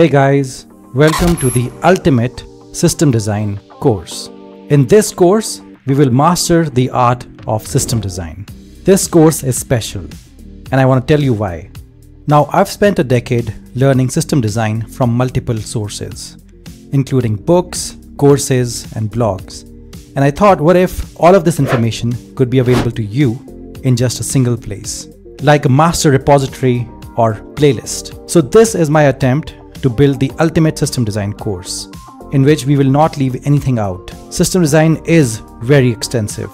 Hey guys, welcome to the Ultimate System Design course. In this course, we will master the art of system design. This course is special, and I want to tell you why. Now, I've spent a decade learning system design from multiple sources, including books, courses, and blogs. And I thought, what if all of this information could be available to you in just a single place, like a master repository or playlist. So this is my attempt to build the ultimate system design course, in which we will not leave anything out. System design is very extensive,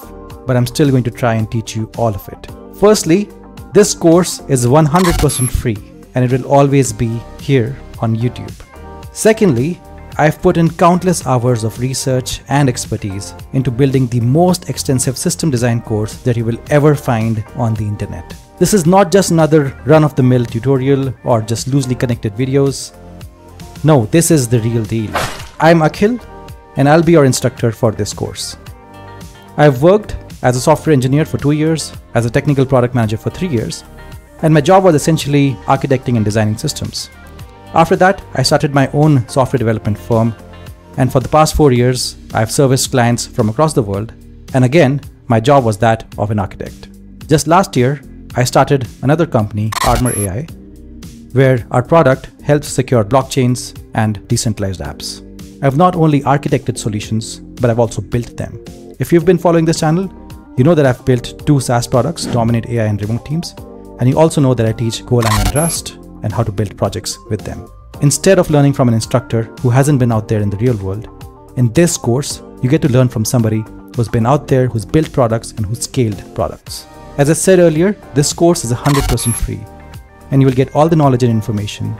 but I'm still going to try and teach you all of it. Firstly, this course is 100% free and it will always be here on YouTube. Secondly, I've put in countless hours of research and expertise into building the most extensive system design course that you will ever find on the internet. This is not just another run-of-the-mill tutorial or just loosely connected videos. No, this is the real deal. I'm Akhil and I'll be your instructor for this course. I've worked as a software engineer for two years, as a technical product manager for three years, and my job was essentially architecting and designing systems. After that, I started my own software development firm, and for the past four years, I've serviced clients from across the world, and again, my job was that of an architect. Just last year, I started another company, Armur AI, where our product helps secure blockchains and decentralized apps. I've not only architected solutions, but I've also built them. If you've been following this channel, you know that I've built two SaaS products, Dominate AI and Remote Teams, and you also know that I teach Golang and Rust, and how to build projects with them. Instead of learning from an instructor who hasn't been out there in the real world, in this course, you get to learn from somebody who's been out there, who's built products, and who's scaled products. As I said earlier, this course is 100% free, and you will get all the knowledge and information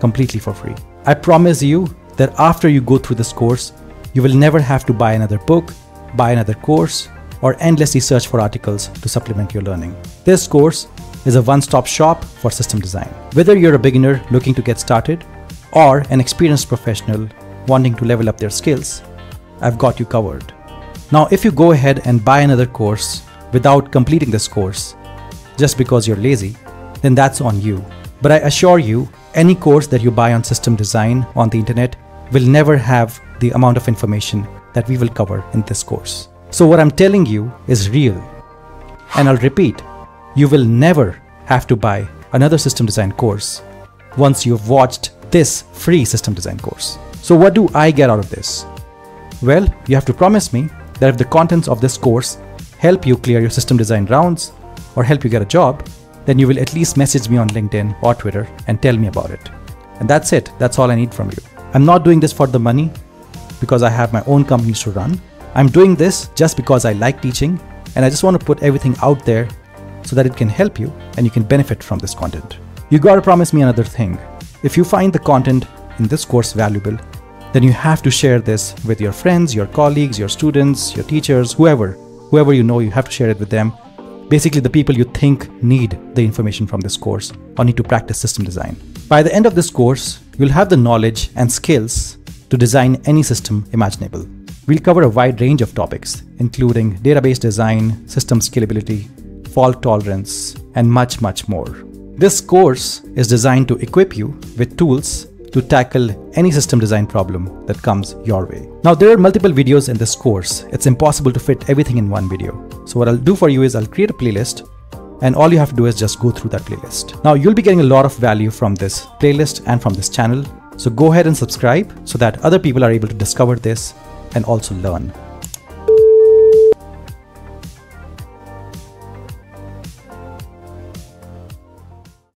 completely for free. I promise you that after you go through this course, you will never have to buy another book, buy another course, or endlessly search for articles to supplement your learning. This course is a one-stop shop for system design. Whether you're a beginner looking to get started or an experienced professional wanting to level up their skills, I've got you covered. Now, if you go ahead and buy another course without completing this course, just because you're lazy, then that's on you. But I assure you, any course that you buy on system design on the internet will never have the amount of information that we will cover in this course. So what I'm telling you is real. And I'll repeat, you will never have to buy another system design course once you've watched this free system design course. So what do I get out of this? Well, you have to promise me that if the contents of this course help you clear your system design rounds or help you get a job, then you will at least message me on LinkedIn or Twitter and tell me about it. And that's it. That's all I need from you. I'm not doing this for the money because I have my own companies to run. I'm doing this just because I like teaching and I just want to put everything out there so that it can help you and you can benefit from this content. You gotta promise me another thing. If you find the content in this course valuable, then you have to share this with your friends, your colleagues, your students, your teachers, whoever. Whoever you know, you have to share it with them. Basically, the people you think need the information from this course or need to practice system design. By the end of this course, you'll have the knowledge and skills to design any system imaginable. We'll cover a wide range of topics, including database design, system scalability, fault tolerance, and much, much more. This course is designed to equip you with tools to tackle any system design problem that comes your way. Now, there are multiple videos in this course. It's impossible to fit everything in one video. So what I'll do for you is I'll create a playlist and all you have to do is just go through that playlist. Now, you'll be getting a lot of value from this playlist and from this channel. So go ahead and subscribe so that other people are able to discover this and also learn.